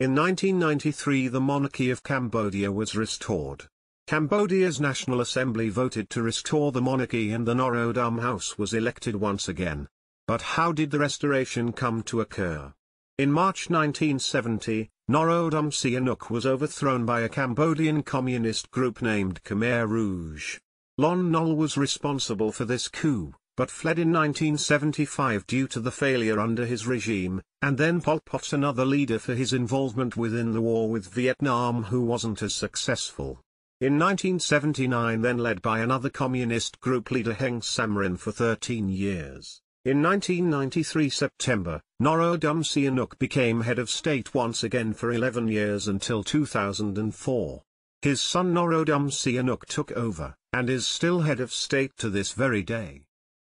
In 1993 the monarchy of Cambodia was restored. Cambodia's National Assembly voted to restore the monarchy and the Norodom House was elected once again. But how did the restoration come to occur? In March 1970, Norodom Sihanouk was overthrown by a Cambodian communist group named Khmer Rouge. Lon Nol was responsible for this coup, but fled in 1975 due to the failure under his regime, and then Pol Pot another leader for his involvement within the war with Vietnam who wasn't as successful. In 1979 then led by another communist group leader Heng Samrin for 13 years. In 1993 September, Norodom Sihanouk became head of state once again for 11 years until 2004. His son Norodom Sihanouk took over, and is still head of state to this very day.